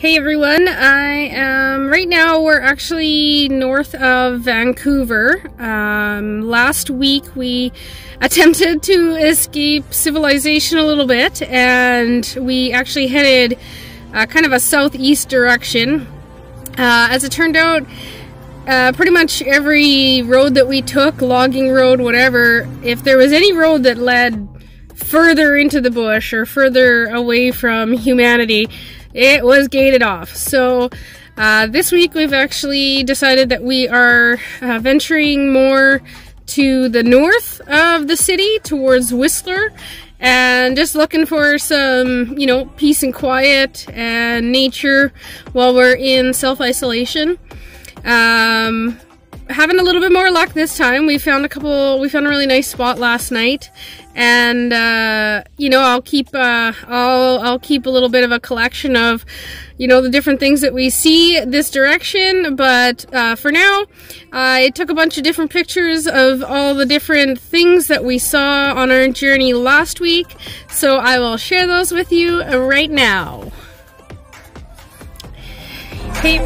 Hey everyone, I am right now we're actually north of Vancouver. Um, last week we attempted to escape civilization a little bit and we actually headed uh, kind of a southeast direction. Uh, as it turned out, uh, pretty much every road that we took, logging road, whatever, if there was any road that led further into the bush or further away from humanity, it was gated off. So uh, this week we've actually decided that we are uh, venturing more to the north of the city towards Whistler and just looking for some, you know, peace and quiet and nature while we're in self-isolation. Um, having a little bit more luck this time. We found a couple, we found a really nice spot last night. And uh, you know I'll keep uh, I'll I'll keep a little bit of a collection of you know the different things that we see this direction. But uh, for now I took a bunch of different pictures of all the different things that we saw on our journey last week. So I will share those with you right now. Hey